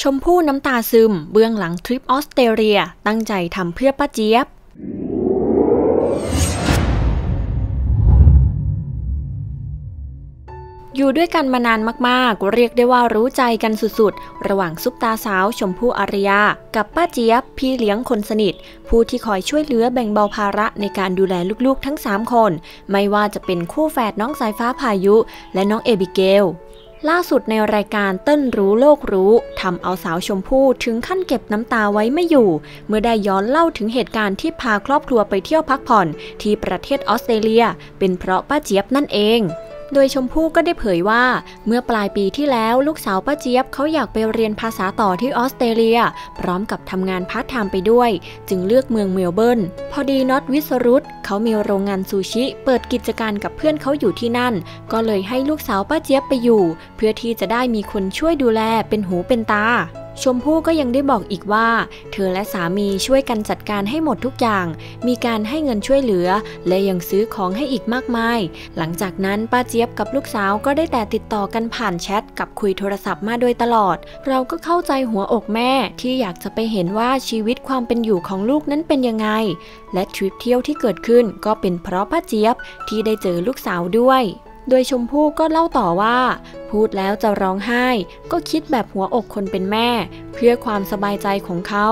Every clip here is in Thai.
ชมพู่น้ำตาซึม เบื้องหลังทริปออสเตรเลีย ตั้งใจทำเพื่อป้าเจี๊ยบ อยู่ด้วยกันมานานมากๆ เรียกได้ว่ารู้ใจกันสุดๆ ระหว่างซุปตาสาวชมพู่อารยา กับป้าเจี๊ยบ พี่เลี้ยงคนสนิท ผู้ที่คอยช่วยเหลือแบ่งเบาภาระในการดูแลลูกๆทั้ง 3 คน ไม่ว่าจะเป็นคู่แฝดน้องสายฟ้าพายุ และน้องเอบิเกล ล่าสุดในรายการเต้นรู้โลกรู้ทำเอาสาวชมพู่ถึงขั้นเก็บน้ำตาไว้ไม่อยู่ เมื่อได้ย้อนเล่าถึงเหตุการณ์ที่พาครอบครัวไปเที่ยวพักผ่อน ที่ประเทศออสเตรเลีย เป็นเพราะป้าเจี๊ยบนั่นเอง โดยชมพู่ก็ได้เผยว่า เมื่อปลายปีที่แล้วลูกสาวป้าเจี๊ยบเขาอยากไปเรียนภาษาต่อที่ออสเตรเลีย พร้อมกับทำงานพาร์ทไทม์ไปด้วย จึงเลือกเมืองเมลเบิร์นพอดีน็อตวิสรุตเขามีโรงงานซูชิ เปิดกิจการกับเพื่อนเขาอยู่ที่นั่น ก็เลยให้ลูกสาวป้าเจี๊ยบไปอยู่ เพื่อที่จะได้มีคนช่วยดูแลเป็นหูเป็นตา ชมพู่ก็ยังได้บอกอีกว่า เธอและสามีช่วยกันจัดการให้หมดทุกอย่าง มีการให้เงินช่วยเหลือ และยังซื้อของให้อีกมากมาย หลังจากนั้นป้าเจี๊ยบกับลูกสาวก็ได้แต่ติดต่อกันผ่านแชทกับคุยโทรศัพท์มาโดยตลอด เราก็เข้าใจหัวอกแม่ที่อยากจะไปเห็นว่าชีวิตความเป็นอยู่ของลูกนั้นเป็นยังไง และทริปเที่ยวที่เกิดขึ้นก็เป็นเพราะป้าเจี๊ยบที่ได้เจอลูกสาวด้วย โดยชมพู่ก็เล่าต่อว่า พูดแล้วจะร้องไห้ ก็คิดแบบหัวอกคนเป็นแม่ เพื่อความสบายใจของเขา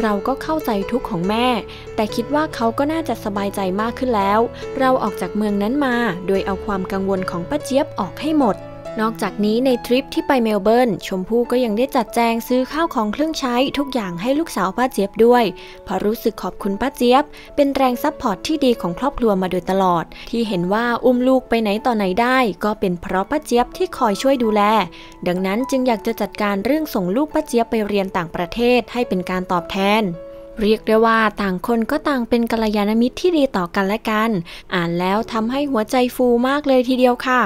เราก็เข้าใจทุกข์ของแม่ แต่คิดว่าเขาก็น่าจะสบายใจมากขึ้นแล้ว เราออกจากเมืองนั้นมา โดยเอาความกังวลของป้าเจี๊ยบออกให้หมด นอกจากนี้ในทริปที่ไปเมลเบิร์นชมพู่ก็ยังได้จัดแจงซื้อข้าวของเครื่องใช้ทุกอย่างให้ลูกสาวป้าเจี๊ยบด้วยเพราะรู้สึกขอบคุณป้าเจี๊ยบ เป็นแรง support ที่ดีของครอบครัวมาโดยตลอด ที่เห็นว่าอุ้มลูกไปไหนต่อไหนได้ ก็เป็นเพราะป้าเจี๊ยบที่คอยช่วยดูแล ดังนั้นจึงอยากจะจัดการเรื่องส่งลูกป้าเจี๊ยบไปเรียนต่างประเทศให้เป็นการตอบแทนเรียกได้ว่าต่างคนก็ต่างเป็นกัลยาณมิตรที่ดีต่อกันและกัน อ่านแล้วทำให้หัวใจฟูมากเลยทีเดียวค่ะ